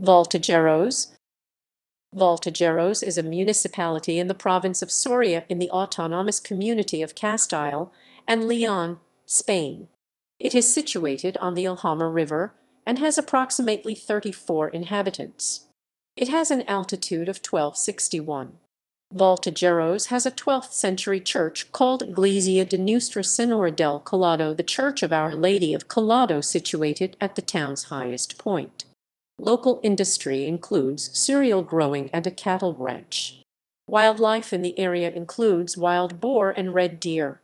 Valtajeros Valtajeros is a municipality in the province of Soria in the autonomous community of Castile and Leon, Spain. It is situated on the Alhama river, and has approximately thirty four inhabitants. It has an altitude of 1261. Valtajeros has a twelfth century church called Iglesia de Nuestra Senora del Collado the Church of Our Lady of Collado situated at the town's highest point. Local industry includes cereal growing and a cattle ranch. Wildlife in the area includes wild boar and red deer.